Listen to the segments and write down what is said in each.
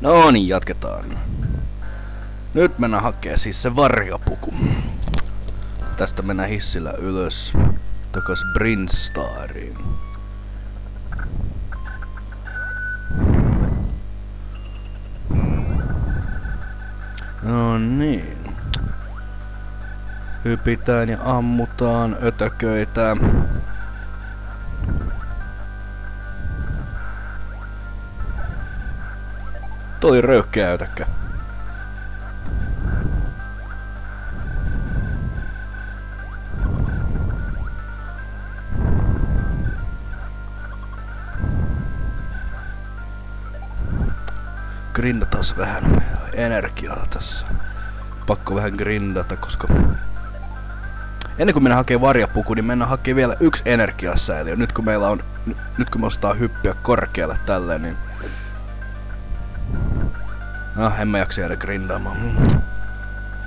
No niin, jatketaan. Nyt mennään hakee siis se varjapuku. Tästä mennään hissillä ylös. Takas Brinstariin. No niin. Hypitään ja ammutaan ötököitä. Toi röyhkeä ötökkä. grindataan vähän energiaa tässä. Pakko vähän grindata, koska ennen kuin mennään hakee varjapuku, niin mennään hakee vielä yksi energiasäiliö. Nyt kun meillä on, nyt kun me ostaa hyppiä korkealle tälleen, niin... Ah, en mä jaksa jäädä grindaamaan. Mm.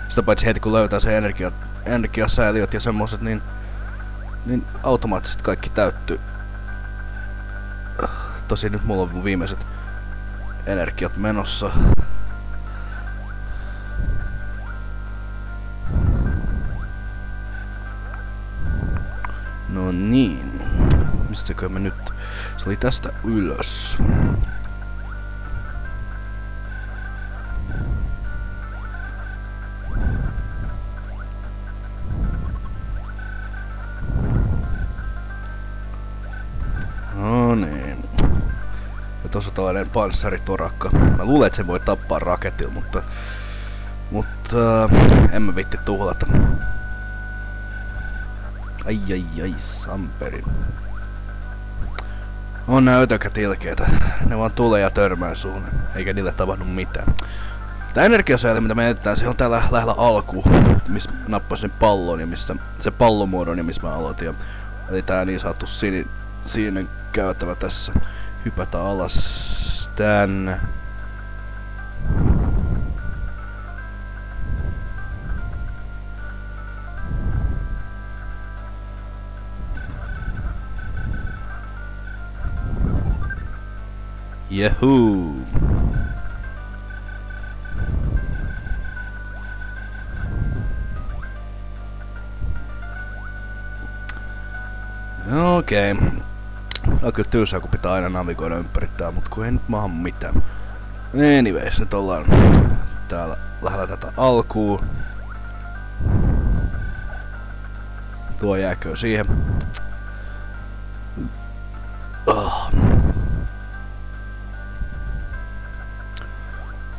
Sitä paitsi heti kun löytää se energia, energiasäiliöt ja semmoset, niin, niin automaattisesti kaikki täyttyy. Tosi nyt mulla on viimeiset energiat menossa. No niin. Mistäkö me nyt? Se oli tästä ylös. Tällainen panssaritorakka. Mä luulen, että se voi tappaa raketilla, mutta... Mutta... Äh, en mä vitti tuhlata. Ai ai ai, Samperin. On nää ötökät ilkeitä. Ne vaan tulee ja törmää suun, eikä niille tapahdu mitään. Tää energiasäile, mitä me etsitään, se on täällä lähellä alku, missä nappasin pallon ja missä se pallomuodon ja missä mä aloitin. Eli tää niin sanottu sini, sininen käytävä tässä. Hypätä alas tänne. Yahoo! Okei. Okay. On kyllä tylsää, kun pitää aina navigoida ympärittää, mutta kun ei nyt maahan mitään. Anyways, nyt ollaan täällä lähellä tätä alkuun. Tuo jääkö siihen. Oh.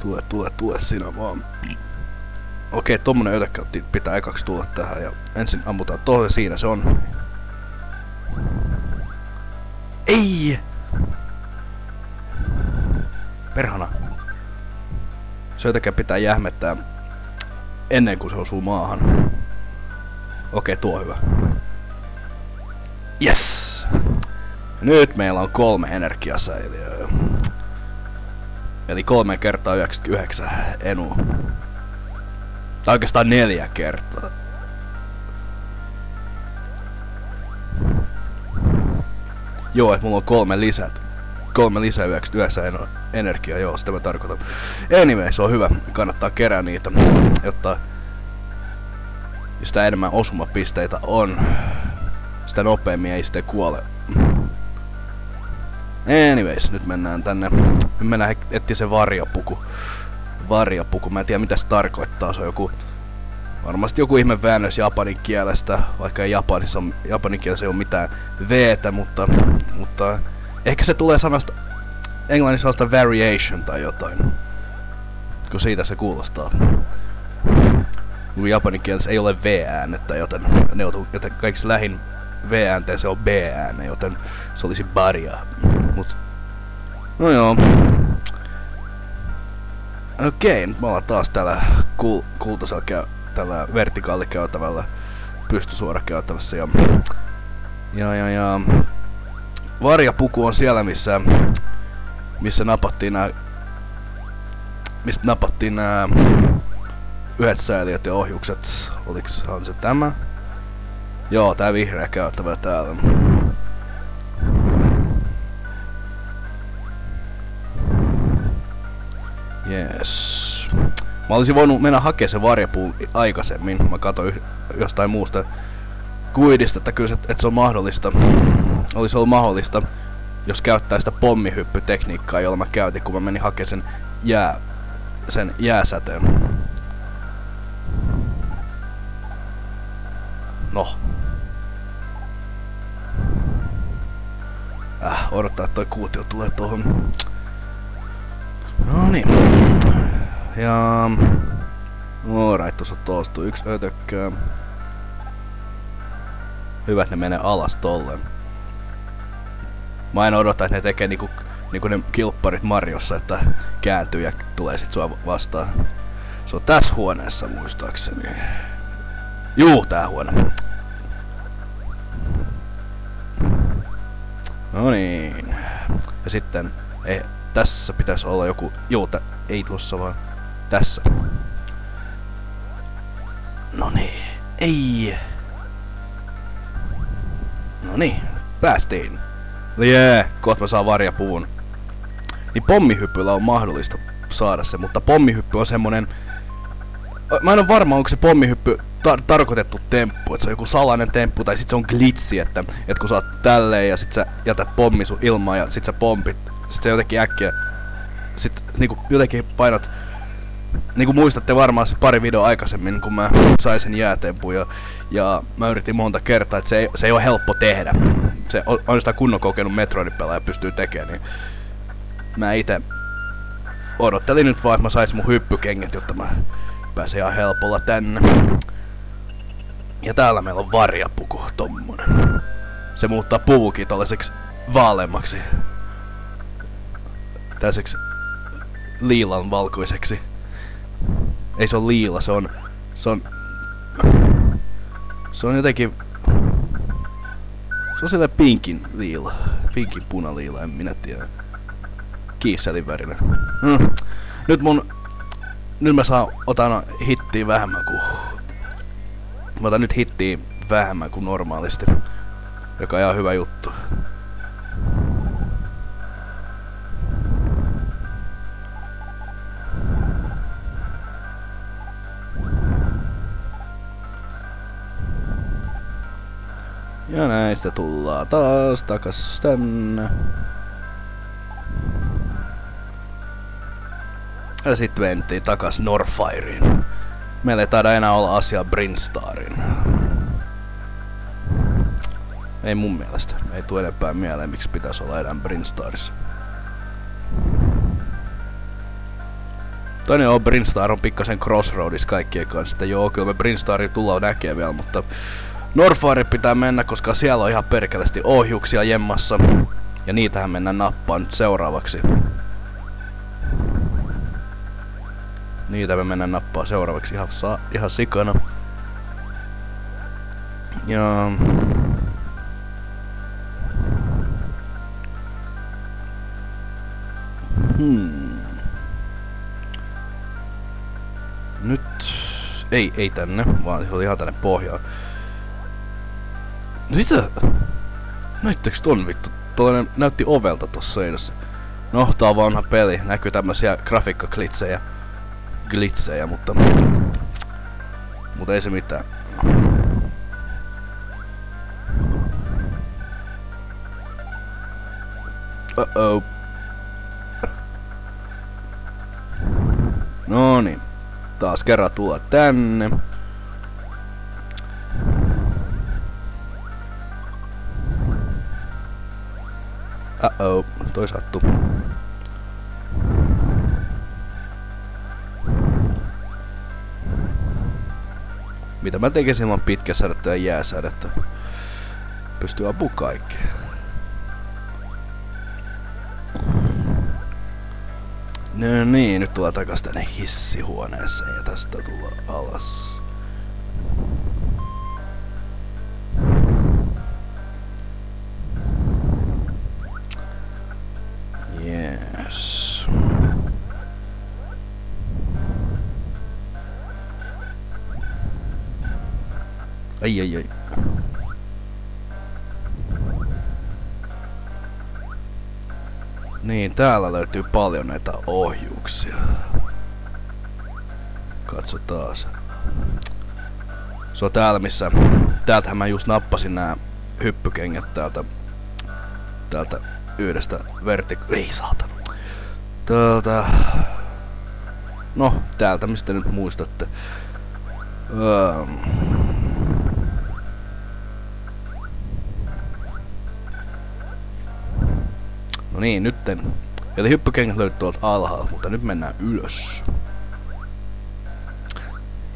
Tule, tule, tule sinä vaan. Okei, tommonen ötökkä pitää ekaksi tulla tähän ja ensin ammutaan tuohon siinä se on. Perhana. Se jotenkin pitää jähmettää ennen kuin se osuu maahan. Okei, tuo hyvä. Yes! Nyt meillä on kolme energiasäiliöä. Eli kolme kertaa 99 enu. Tai oikeastaan neljä kertaa. Joo, että mulla on kolme lisät. Kolme lisää 99 energiaa, joo, sitä mä tarkoitan. Anyway, se on hyvä. Kannattaa kerää niitä, jotta sitä enemmän osumapisteitä on, sitä nopeammin ei sitten kuole. Anyways, nyt mennään tänne. Nyt mennään etsiä se varjapuku. Varjapuku, mä en tiedä mitä se tarkoittaa. Se on joku... Varmasti joku ihme väännös japanin kielestä, vaikka ei japanissa japanin kielessä ei ole mitään veetä, mutta, mutta ehkä se tulee sanasta englannissa sanasta variation tai jotain. Kun siitä se kuulostaa. Kun japanin kielessä ei ole V-äänettä, joten, ne joten kaikissa lähin V-äänteen se on B-ääne, joten se olisi baria. Mut, no joo. Okei, nyt me ollaan taas täällä kul kultaisella käy tällä vertikaalikäytävällä pystysuorakäytävässä ja, ja, ja, ja varjapuku on siellä missä missä napattiin nää mistä napattiin nää yhdet sääliöt ja ohjukset. Oliksahan se tämä? Joo, tää vihreä käyttävä täällä. Yes. Mä olisin voinut mennä hakemaan se varjapuun aikaisemmin. Mä katsoin jostain muusta kuidista, että kyllä se, että se on mahdollista. Olisi ollut mahdollista, jos käyttää sitä pommihyppytekniikkaa, jolla mä käytin, kun mä menin hakemaan sen, jää, sen jääsäteen. No. Äh, odottaa, että toi kuutio tulee tuohon. No niin. Ja... Alright, tuossa toostu yksi ötökkää. Hyvä, että ne menee alas tolleen. Mä en odota, että ne tekee niinku, niinku ne kilpparit Marjossa, että kääntyy ja tulee sit sua vastaan. Se on tässä huoneessa muistaakseni. Juu, tää huone. No niin. Ja sitten, ei, tässä pitäisi olla joku, juu, tä, ei tuossa vaan, tässä. No niin, ei. No niin, päästiin. Jee, yeah, kohta mä saan varjapuun. Niin pommihyppyllä on mahdollista saada se, mutta pommihyppy on semmonen... Mä en ole varma, onko se pommihyppy tar tarkoitettu temppu, että se on joku salainen temppu, tai sit se on glitsi, että, että kun sä oot tälleen ja sit sä jätät pommi sun ilmaan ja sit sä pompit, sit se jotenkin äkkiä, sit niinku jotenkin painat niin kuin muistatte varmaan se pari video aikaisemmin, kun mä sain sen jäätempun ja, ja mä yritin monta kertaa, että se ei, se ei ole helppo tehdä. Se on, sitä kunnon kokenut Metroid-pelaaja pystyy tekemään, niin mä itse odottelin nyt vaan, että mä sais mun hyppykengät, jotta mä pääsen ihan helpolla tänne. Ja täällä meillä on varjapuku, tommonen. Se muuttaa puvukin tällaiseksi vaaleammaksi. Tällaiseksi liilan valkoiseksi. Ei se on liila, se on... Se on... Se on jotenkin... Se on silleen pinkin liila. Pinkin punaliila, en minä tiedä. Kiisselin värinen. Hmm. Nyt mun... Nyt mä saan... Otan hittiä vähemmän kuin... Mä otan nyt hittiä vähemmän kuin normaalisti. Joka on ihan hyvä juttu. Ja näistä tullaan taas takas tänne. Ja sitten mentiin takas Norfireen. Meillä ei taida enää olla asia Brinstarin. Ei mun mielestä. Ei tule enempää mieleen, miksi pitäisi olla enää Brinstarissa. Toinen on Brinstar on pikkasen crossroadissa kaikkien kanssa. Joo, kyllä me Brinstarin tullaan näkee vielä, mutta Norfaari pitää mennä, koska siellä on ihan perkeleesti ohjuksia jemmassa. Ja niitähän mennään nappaan nyt seuraavaksi. Niitä me mennään nappaa seuraavaksi ihan, saa, ihan sikana. Ja... Hmm. Nyt... Ei, ei tänne, vaan se oli ihan tänne pohjaan. Mitä? Näittekö ton vittu? Toinen näytti ovelta tossa seinässä. No, tää on vanha peli. Näkyy tämmösiä grafiikkaklitsejä. Glitsejä, mutta... Mutta ei se mitään. Uh-oh. No niin. Taas kerran tulla tänne. Uh-oh, toi sattu. Mitä mä tekisin ilman pitkäsädettä ja jääsädettä? Pystyy apu kaikkeen. No niin, nyt tullaan takas tänne hissihuoneeseen ja tästä tullaan alas. Ai ai ai. Niin, täällä löytyy paljon näitä ohjuksia. Katsotaan. Se on täällä missä... Täältähän mä just nappasin nää hyppykengät täältä... Täältä yhdestä vertik... Ei saatana. Täältä... No, täältä mistä nyt muistatte. Öö... No niin, nytten. Eli hyppykengät löytyy tuolta alhaalta, mutta nyt mennään ylös.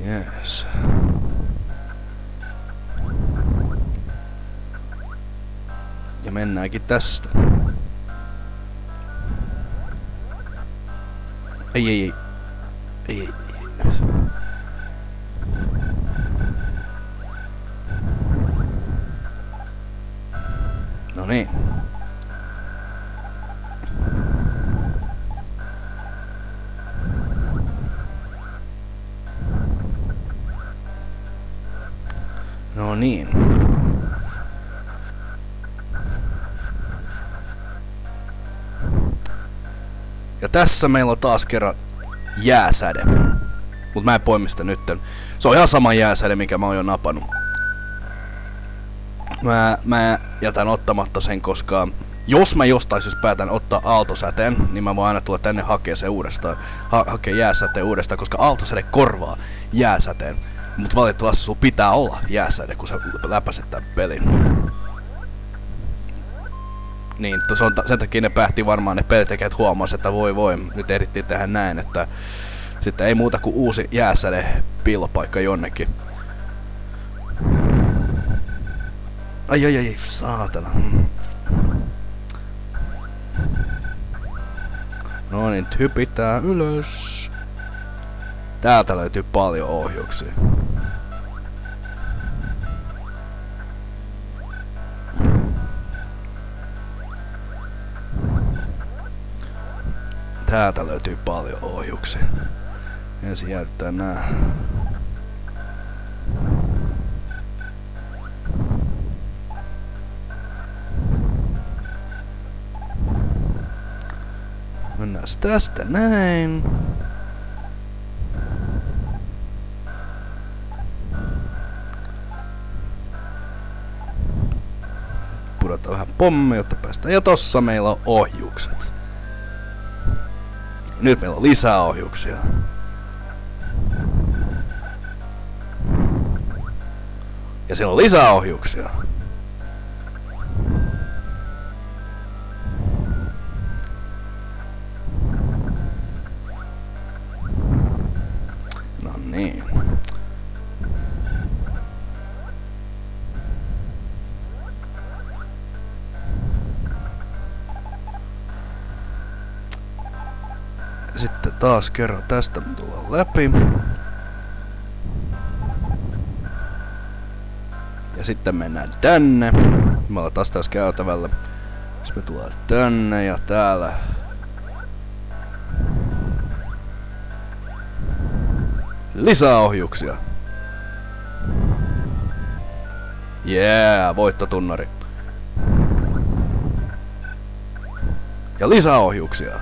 Yes. Ja mennäänkin tästä. Ei, ei, ei. Ei, ei, ei. No niin. Ja tässä meillä on taas kerran jääsäde. Mut mä en poimi sitä nytten. Se on ihan sama jääsäde, mikä mä oon jo napannut. Mä, mä jätän ottamatta sen, koska jos mä jostain siis päätän ottaa aaltosäteen, niin mä voin aina tulla tänne hakea se uudestaan. Ha hakea jääsäteen uudestaan, koska aaltosäde korvaa jääsäteen. Mutta valitettavasti sulla pitää olla jääsäde, kun sä läpäiset tämän pelin. Niin, se on sen takia ne päätti varmaan ne pelitekijät huomas, että voi voi, nyt ehdittiin tehdä näin, että sitten ei muuta kuin uusi jääsäde piilopaikka jonnekin. Ai ai ai, saatana. No niin, hypitään ylös. Täältä löytyy paljon ohjuksia. Täältä löytyy paljon ohjuksia. Ensin jäädyttää nää. Mennään tästä näin. Pudota vähän pommi, jotta päästään. Ja tossa meillä on ohjukset. Nyt meillä on lisää ohjuksia. Ja siellä on lisää ohjuksia. Sitten taas kerran tästä tullaan läpi. Ja sitten mennään tänne. Me ollaan taas taas käytävällä. Sitten me tullaan tänne ja täällä. Lisää ohjuksia. Yeah, voittotunnari. Ja lisää ohjuksia.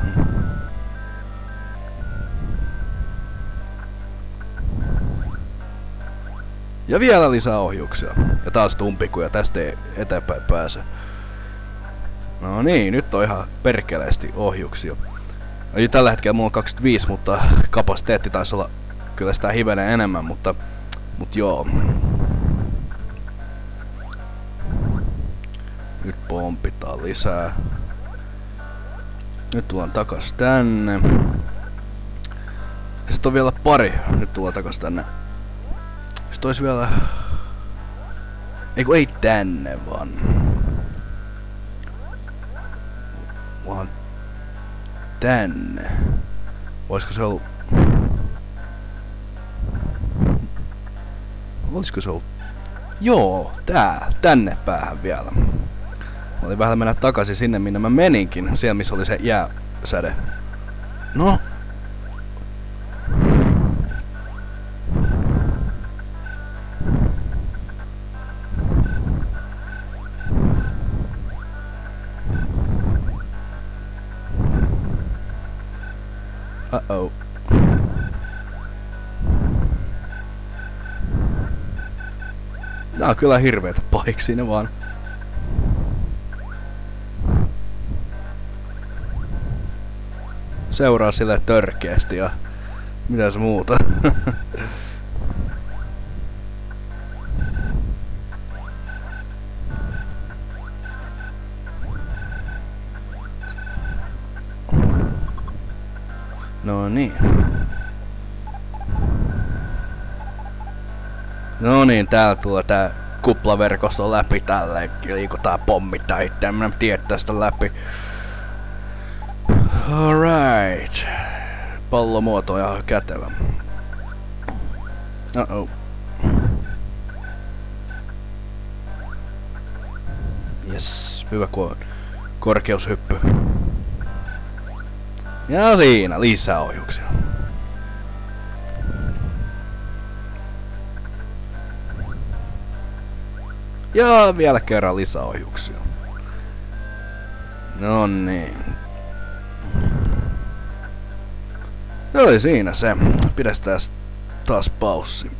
Ja vielä lisää ohjuksia. Ja taas tumpikuja, tästä ei eteenpäin pääse. No niin, nyt on ihan perkeleesti ohjuksia. Eli tällä hetkellä mulla on 25, mutta kapasiteetti taisi olla kyllä sitä hivenen enemmän, mutta, mutta joo. Nyt pompitaan lisää. Nyt tullaan takas tänne. Ja sit on vielä pari. Nyt tullaan takas tänne sitten olisi vielä... Eiku ei tänne vaan. Vaan tänne. Voisiko se ollut... Olisiko se ollut... Joo, tää, tänne päähän vielä. Mä olin vähän mennä takaisin sinne, minne mä meninkin. Siellä, missä oli se jääsäde. No, Uh-oh. Nää on kyllä hirveitä pahiksi ne vaan. Seuraa sille törkeästi ja mitäs muuta. niin. No niin, täällä tulee tää kuplaverkosto läpi tälle. Liikutaan pommittaa itseään. Minä tiedä tästä läpi. Alright. Pallomuoto on ihan kätevä. Uh-oh. Yes, hyvä kun korkeushyppy. Ja siinä lisää ohjuksia. Ja vielä kerran lisää ohjuksia. No niin. Se oli siinä se. Pidetään taas paussi.